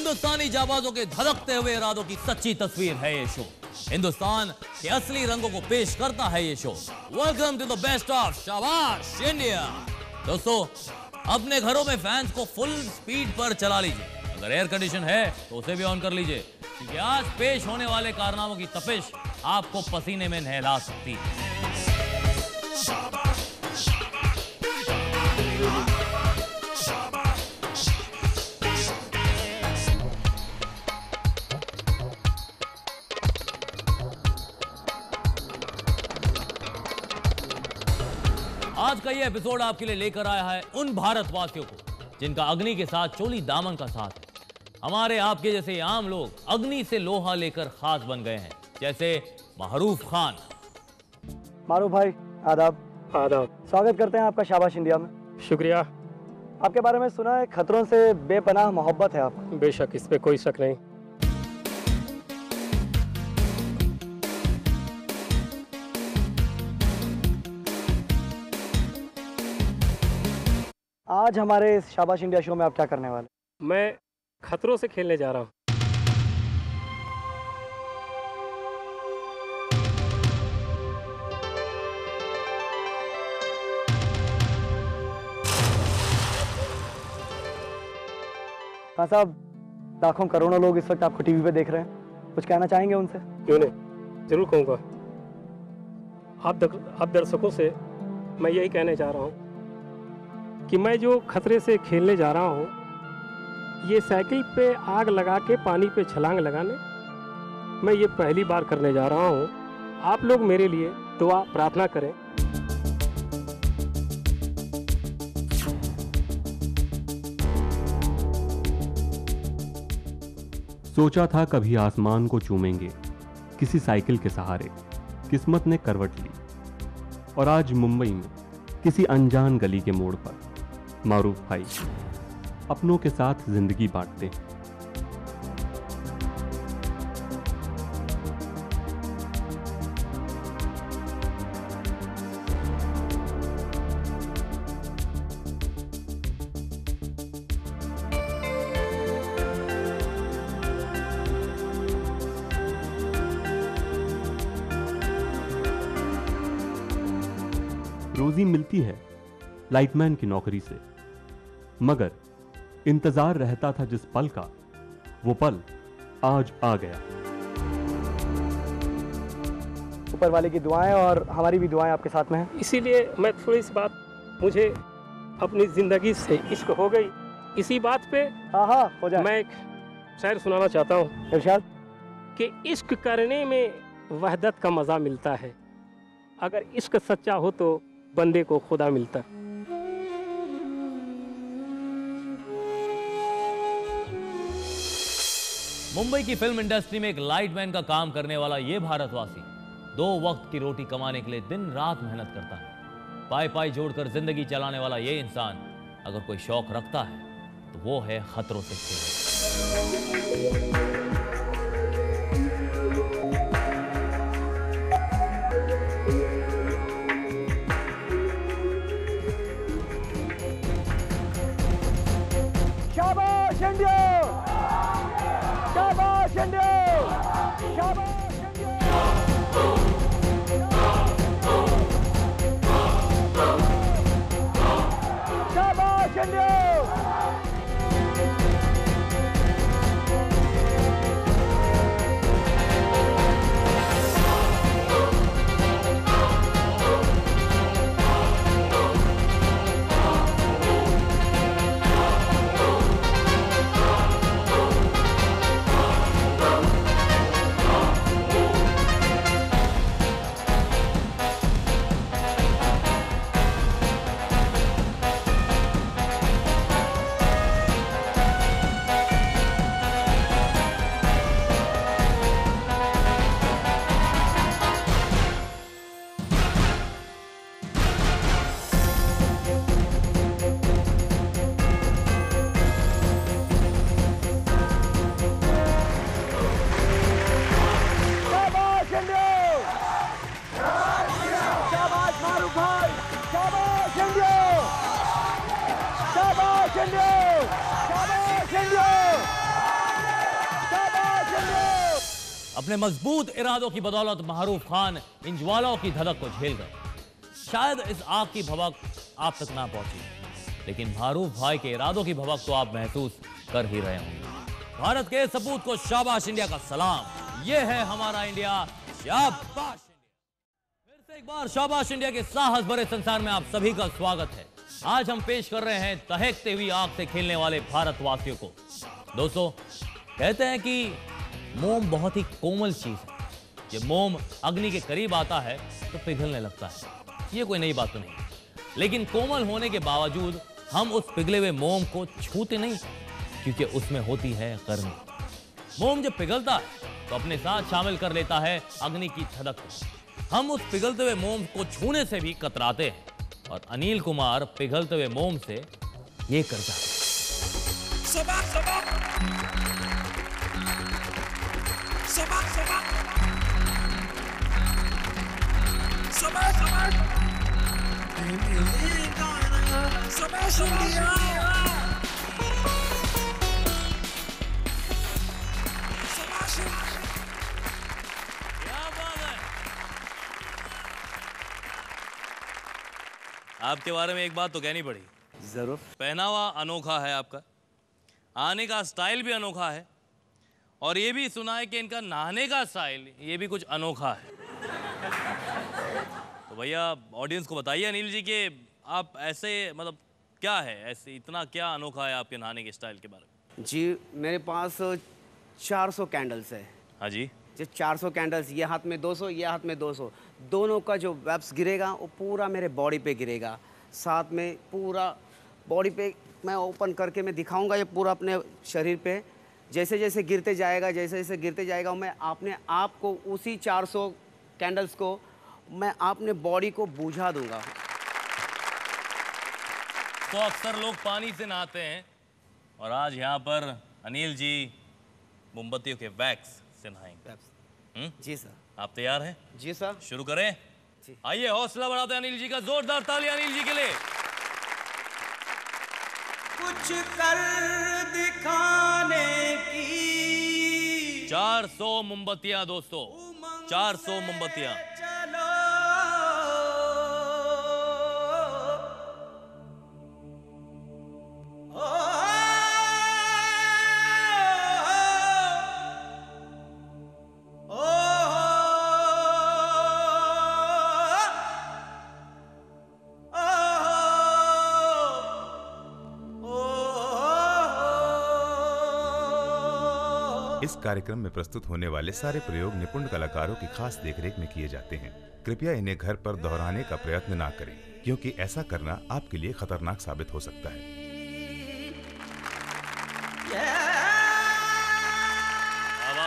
हिंदुस्तानी जाबाजों के धड़कते हुए इरादों की सच्ची तस्वीर है ये शो हिंदुस्तान के असली रंगों को पेश करता है ये show welcome to the best of Shabash India दोस्तों अपने घरों में फैंस को फुल स्पीड पर चला लीजिए अगर एयर कंडीशन है तो उसे भी ऑन कर लीजिए क्योंकि आज पेश होने वाले कारनामों की तपिश आपको पसीने में नहला सकती है आज का ये एपिसोड आपके लिए लेकर आया है उन भारतवासियों को जिनका अग्नि के साथ चोली दामन का साथ है। हमारे आपके जैसे आम लोग अग्नि से लोहा लेकर खास बन गए हैं जैसे महरूफ खान। मारूफ भाई आदाब। आदाब। स्वागत करते हैं आपका शाबाश इंडिया में। शुक्रिया। आपके बारे में सुना है खतरों से बेपनाह मोहब्बत है आप बेशक इस पे कोई शक नहीं। आज हमारे इस शाबाश इंडिया शो में आप क्या करने वाले मैं खतरों से खेलने जा रहा हूँ। खान साहब लाखों करोड़ों लोग इस वक्त आपको टीवी पे देख रहे हैं। कुछ कहना चाहेंगे उनसे? क्यों नहीं? ज़रूर कहूँगा। आप आप दर्शकों से मैं यही कहने जा रहा हूँ कि मैं जो खतरे से खेलने जा रहा हूँ, ये साइकिल पे आग लगा के पानी पे छलांग लगाने, मैं ये पहली बार करने जा रहा हूँ। आप लोग मेरे लिए दुआ प्रार्थना करें। सोचा था कभी आसमान को चूमेंगे, किसी साइकिल के सहारे, किस्मत ने करवट ली, और आज मुंबई में किसी अनजान गली के मोड़ पर मारूफ भाई अपनों के साथ ज़िंदगी बांटते रोजी मिलती है। लाइटमैन की नौकरी से। मगर इंतज़ार रहता था जिस पल का वो पल आज आ गया। ऊपर वाले की दुआएँ और हमारी भी दुआएँ आपके साथ में हैं। इसीलिए मैं थोड़ी सी बात मुझे अपनी ज़िंदगी से इश्क हो गई। इसी बात पे हाँ हाँ हो जाए। मैं एक शायर सुनाना चाहता हूँ। इरशाद। कि इश्क करने में वहदत का मज़ा मिलता है। अगर इश्क सच्चा हो तो बंदे को खुदा मिलता। मुंबई की फ़िल्म इंडस्ट्री में एक लाइटमैन का काम करने वाला ये भारतवासी दो वक्त की रोटी कमाने के लिए दिन रात मेहनत करता है। पाई पाई जोड़कर ज़िंदगी चलाने वाला ये इंसान अगर कोई शौक रखता है तो वो है खतरों से खेलना शाबाश इंडिया शाबाश इंडिया अपने मज़बूत इरादों की बदौलत मारूफ खान इन ज्वालाओं की धधक को झेल गए। शायद इस आग की भवक आप तक ना पहुँची। लेकिन मारूफ भाई के इरादों की भवक तो आप महसूस कर ही रहे होंगे। भारत के सपूत को शाबाश इंडिया का सलाम। ये है हमारा इंडिया। शाबाश इंडिया। फिर से एक बार शाबाश इंडिया के साहस भरे संसार में आप सभी का स्वागत है। आज हम पेश कर रहे हैं दहकते हुई आग से खेलने वाले भारतवासियों को। दोस्तों, कहते हैं कि मोम बहुत ही कोमल चीज़ है। ये मोम अग्नि के करीब आता है तो पिघलने लगता है। ये कोई नई बात तो नहीं। लेकिन कोमल होने के बावजूद, हम उस पिघले हुए मोम को छूते नहीं, क्योंकि उसमें होती है गर्मी। मोम जब पिघलता है तो अपने साथ शामिल कर लेता है अग्नि की धधक को। हम उस पिघलते हुए मोम को छूने से भी कतराते हैं, और अनिल कुमार पिघलते हुए मोम से ये कर जाते हैं आपके बारे में एक बात तो कहनी पड़ी। ज़रूर। पहनावा अनोखा है आपका। आने का स्टाइल भी अनोखा है। और ये भी सुना है कि इनका नहाने का स्टाइल ये भी कुछ अनोखा है। तो भैया ऑडियंस को बताइए अनिल जी कि आप ऐसे मतलब क्या है? ऐसे इतना क्या अनोखा है आपके नहाने के स्टाइल के बारे में? जी मेरे पास 400 कैंडल्स है। हाँ जी। जो 400 कैंडल्स ये हाथ में 200 ये हाथ में 200 दोनों का जो वेब्स गिरेगा वो पूरा मेरे बॉडी पे गिरेगा। साथ में पूरा बॉडी पे मैं ओपन करके मैं दिखाऊँगा ये पूरा अपने शरीर पे। जैसे जैसे गिरते जाएगा जैसे जैसे गिरते जाएगा मैं अपने आप को उसी 400 कैंडल्स को मैं अपने बॉडी को बुझा दूँगा। तो अक्सर लोग पानी से नहाते हैं और आज यहाँ पर अनिल जी मोमबत्तियों के वैक्स से नहाएँगे? जी सर। आप तैयार हैं? जी सर। शुरू करें। आइए हौसला बढ़ाते हैं अनिल जी का जोरदार ताली अनिल जी के लिए। कुछ कर दिखाने की। 400 मोमबत्तियाँ दोस्तों 400 मोमबत्तियाँ। इस कार्यक्रम में प्रस्तुत होने वाले सारे प्रयोग निपुण कलाकारों की खास देखरेख में किए जाते हैं। कृपया इन्हें घर पर दोहराने का प्रयत्न ना करें क्योंकि ऐसा करना आपके लिए खतरनाक साबित हो सकता है।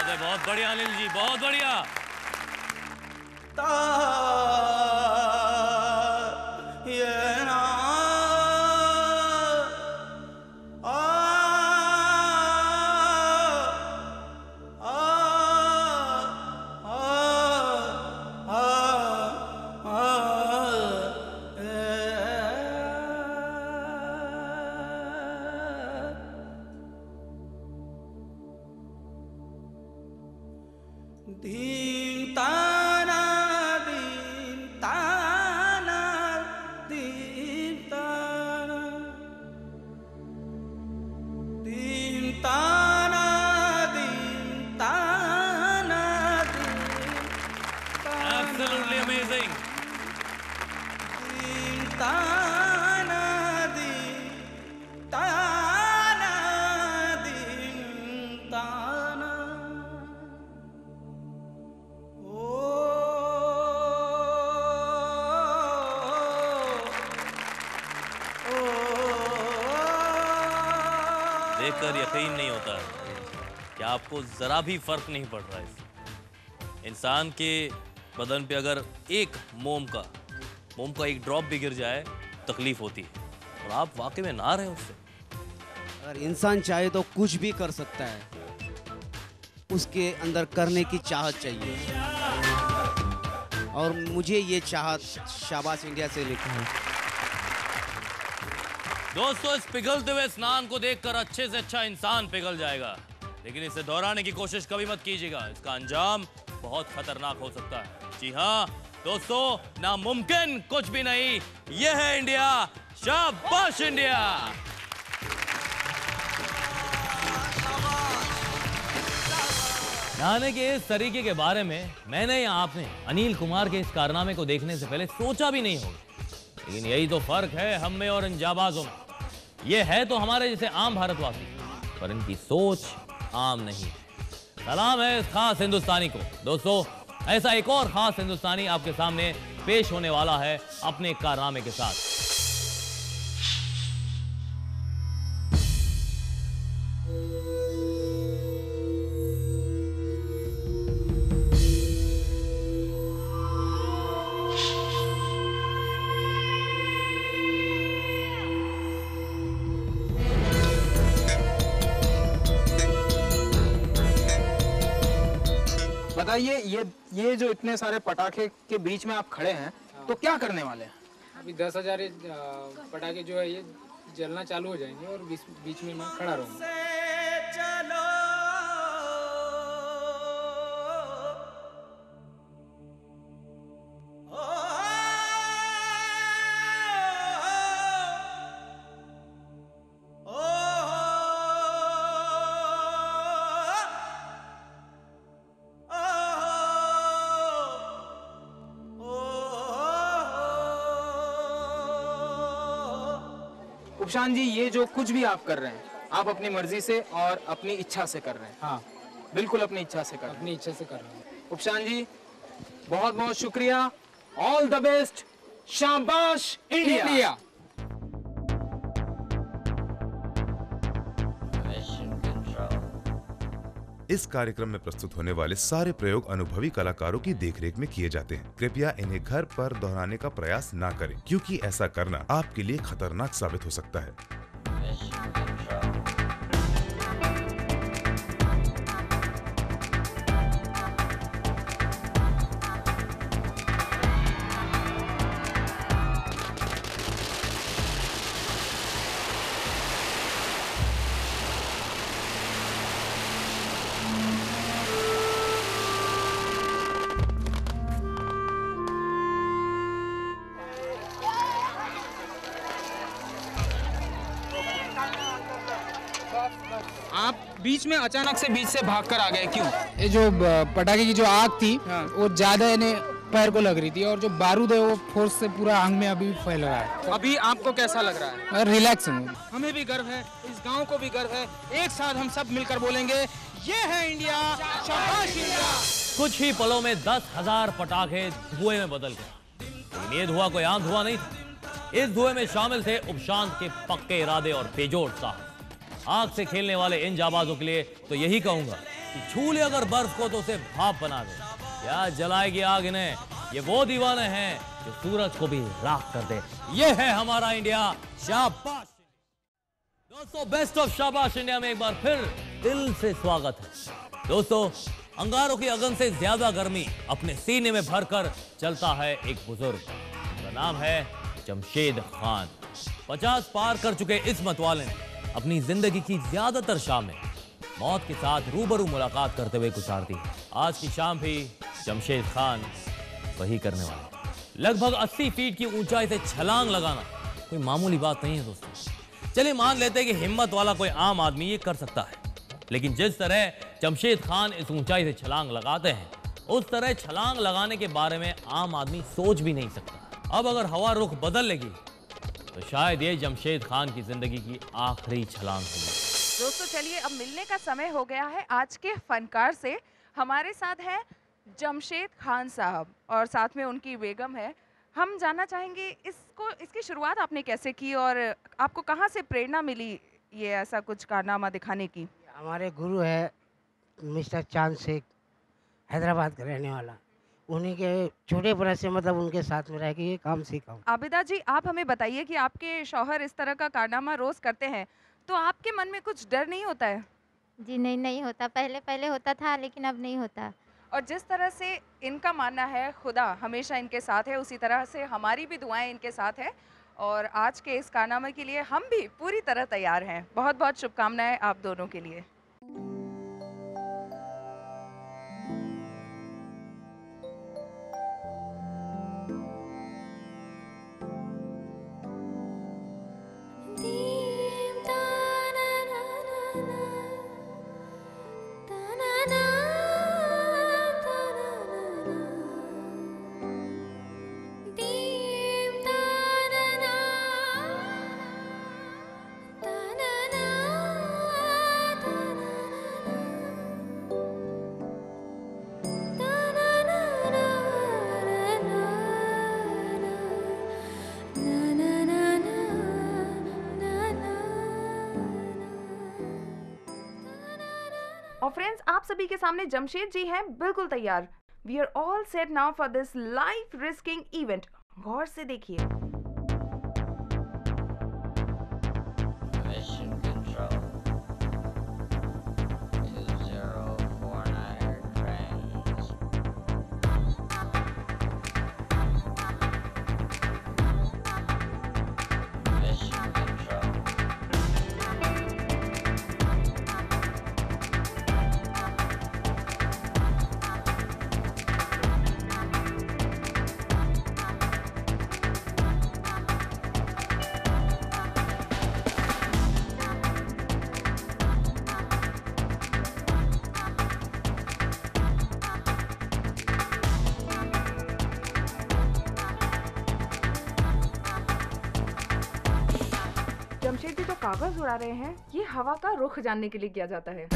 है बहुत बढ़िया अनिल जी बहुत बढ़िया। यकीन नहीं होता। है कि आपको जरा भी फ़र्क नहीं पड़ रहा है। इंसान के बदन पे अगर एक मोम का मोम का एक ड्रॉप भी गिर जाए, तकलीफ़ होती है। और आप वाकई में ना रहे उससे। अगर इंसान चाहे तो कुछ भी कर सकता है। उसके अंदर करने की चाहत चाहिए। और मुझे ये चाहत शाबाश इंडिया से लिखा है दोस्तों, इस पिघलते हुए स्नान को देखकर अच्छे से अच्छा इंसान पिघल जाएगा। लेकिन इसे दोहराने की कोशिश कभी मत कीजिएगा। इसका अंजाम बहुत खतरनाक हो सकता है। जी हाँ दोस्तों, नामुमकिन कुछ भी नहीं। यह है इंडिया, शाबाश इंडिया! नहाने के इस तरीके के बारे में मैंने या आपने अनिल कुमार के इस कारनामे को देखने से पहले सोचा भी नहीं होगा। लेकिन यही तो फ़र्क है हम में और इन जाबाजों में। ये है तो हमारे जैसे आम भारतवासी, पर इनकी सोच आम नहीं है। सलाम है इस खास हिंदुस्तानी को। दोस्तों, ऐसा एक और खास हिंदुस्तानी आपके सामने पेश होने वाला है अपने कारनामे के साथ। बताइए ये ये जो इतने सारे पटाखे के बीच में आप खड़े हैं तो क्या करने वाले हैं? अभी दस हज़ार पटाखे जो है ये जलना चालू हो जाएँगे और बीच में मैं खड़ा रहूँगा। उपशान जी ये जो कुछ भी आप कर रहे हैं आप अपनी मर्ज़ी से और अपनी इच्छा से कर रहे हैं। हाँ। बिल्कुल अपनी इच्छा से कर रहे हैं। अपनी इच्छा से कर रहा हूँ। उपशान जी बहुत बहुत शुक्रिया। All the best Shabash India, India. इस कार्यक्रम में प्रस्तुत होने वाले सारे प्रयोग अनुभवी कलाकारों की देखरेख में किए जाते हैं। कृपया इन्हें घर पर दोहराने का प्रयास न करें, क्योंकि ऐसा करना आपके लिए खतरनाक साबित हो सकता है। बीच में अचानक से बीच से भागकर आ गए क्यों? ये जो पटाखे की जो आग थी हाँ। वो ज़्यादा यानी पैर को लग रही थी और जो बारूद है वो फोर्स से पूरा आंग में अभी फैल रहा है। अभी आपको कैसा लग रहा है? रिलैक्स हूँ। हमें भी गर्व है इस गाँव को भी गर्व है। एक साथ हम सब मिलकर बोलेंगे ये है इंडिया शाबाश इंडिया! कुछ ही पलों में दस हज़ार पटाखे धुएँ में बदल गए। ये धुआँ कोई आम धुआँ नहीं था। इस धुएँ में शामिल थे उपशांत के पक्के इरादे और बेजोड़ साहस आग से खेलने वाले इन जाबाजों के लिए तो यही कहूँगा कि छू अगर बर्फ़ को तो उसे भाप बना दे। क्या जलाएगी आग इन्हें? ये वो दीवाने हैं जो सूरज को भी राख कर दे। ये है हमारा इंडिया, शाबाश। दोस्तों बेस्ट ऑफ़ शाबाश इंडिया में एक बार फिर दिल से स्वागत है। दोस्तों, अंगारों की अगन से ज़्यादा गर्मी अपने सीने में भरकर चलता है एक बुज़ुर्ग। उसका नाम है जमशेद खान। पचास पार कर चुके इस मतवाले ने। अपनी ज़िंदगी की ज़्यादातर शामें मौत के साथ रूबरू मुलाकात करते हुए गुजारती है। आज की शाम भी जमशेद खान वही करने वाले। लगभग 80 फीट की ऊंचाई से छलांग लगाना कोई मामूली बात नहीं है दोस्तों। चलिए मान लेते हैं कि हिम्मत वाला कोई आम आदमी ये कर सकता है। लेकिन जिस तरह जमशेद खान इस ऊंचाई से छलांग लगाते हैं, उस तरह छलांग लगाने के बारे में आम आदमी सोच भी नहीं सकता। अब अगर हवा रुख बदल लेगी तो शायद ये जमशेद खान की ज़िंदगी की आखिरी छलांग होगी दोस्तों चलिए अब मिलने का समय हो गया है आज के फनकार से। हमारे साथ है जमशेद खान साहब और साथ में उनकी बेगम है। हम जानना चाहेंगे इसको इसकी शुरुआत आपने कैसे की और आपको कहाँ से प्रेरणा मिली ये ऐसा कुछ कारनामा दिखाने की? हमारे गुरु है मिस्टर चाँद शेख हैदराबाद का रहने वाला। उन्हीं के छोटे पर से मतलब उनके साथ में रह के ये काम सीखा हूँ। आबिदा जी आप हमें बताइए कि आपके शौहर इस तरह का कारनामा रोज़ करते हैं तो आपके मन में कुछ डर नहीं होता है? जी नहीं नहीं होता। पहले पहले होता था लेकिन अब नहीं होता। और जिस तरह से इनका मानना है खुदा हमेशा इनके साथ है उसी तरह से हमारी भी दुआएँ इनके साथ है और आज के इस कारनामे के लिए हम भी पूरी तरह तैयार हैं। बहुत बहुत शुभकामनाएँ आप दोनों के लिए। फ्रेंड्स आप सभी के सामने जमशेद जी हैं, बिल्कुल तैयार। We are all set now for this life risking event गौर से देखिए। उड़ा रहे हैं ये हवा का रुख जानने के लिए किया जाता है।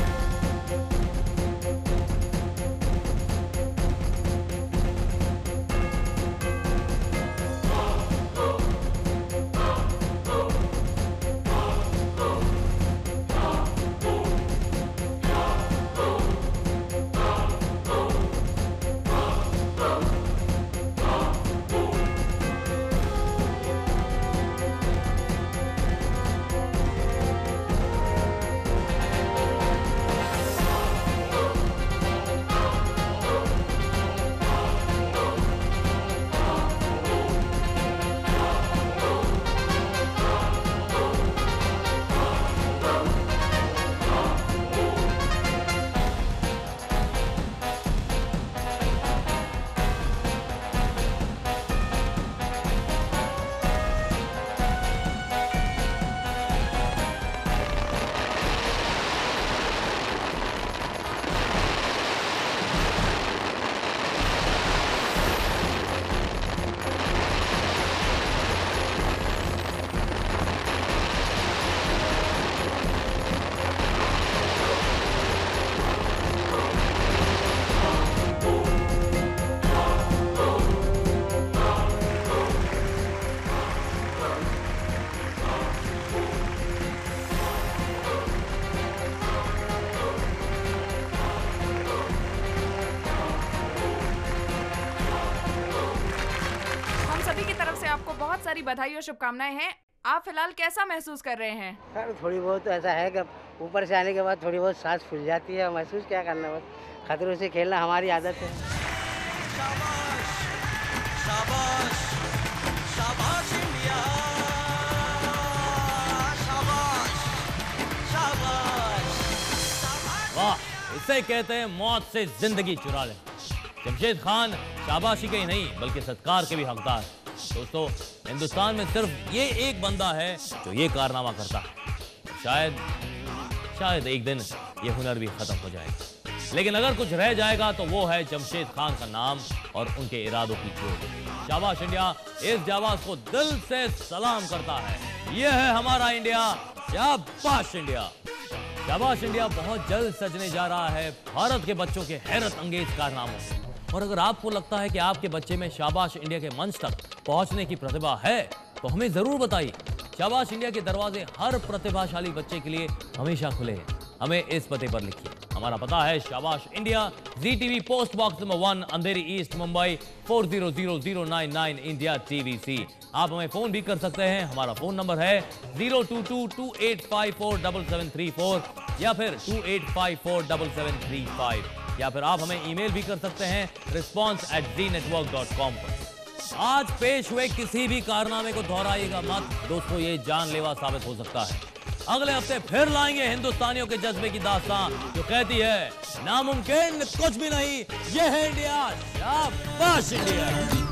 सारी बधाई और शुभकामनाएँ हैं। आप फ़िलहाल कैसा महसूस कर रहे हैं? सर थोड़ी बहुत ऐसा है कि ऊपर से आने के बाद थोड़ी बहुत सांस फूल जाती है महसूस क्या करना बस? खतरों से खेलना हमारी आदत है। शाबाश शाबाश शाबाश शाबाश वाह इसे कहते हैं मौत से ज़िंदगी चुरा ले। जमशेद खान शाबाशी के ही नहीं बल्कि सत्कार के भी हकदार हैं। दोस्तों, हिंदुस्तान में सिर्फ़ ये एक बंदा है जो ये कारनामा करता। है शायद शायद एक दिन ये हुनर भी खत्म हो जाएगा। लेकिन अगर कुछ रह जाएगा तो वो है जमशेद खान का नाम और उनके इरादों की जोड़। शाबाश इंडिया, इस जाबाज को दिल से सलाम करता है। यह है हमारा इंडिया, शाबाश इंडिया। शाबाश इंडिया, बहुत जल्द सजने जा रहा है भारत के बच्चों के हैरत अंगेज कारनामों से। और अगर आपको लगता है कि आपके बच्चे में शाबाश इंडिया के मंच तक पहुँचने की प्रतिभा है तो हमें ज़रूर बताइए। शाबाश इंडिया के दरवाजे हर प्रतिभाशाली बच्चे के लिए हमेशा खुले हैं। हमें इस पते पर लिखिए। हमारा पता है Shabash India Zee TV post box number one, Andheri east Mumbai four zero zero zero nine nine India TV सी आप हमें फ़ोन भी कर सकते हैं। हमारा फ़ोन नंबर है zero two two two eight five four double seven three four या फिर two eight five four double seven three five या फिर आप हमें ईमेल भी कर सकते हैं response at Zee network dot com पर। आज पेश हुए किसी भी कारनामे को दोहराइएगा मत। दोस्तों, ये जानलेवा साबित हो सकता है। अगले हफ़्ते फिर लाएँगे हिंदुस्तानियों के जज्बे की दास्तान जो कहती है, नामुमकिन कुछ भी नहीं, ये है इंडिया इंडिया।